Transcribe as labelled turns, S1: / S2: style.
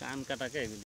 S1: कान काटा के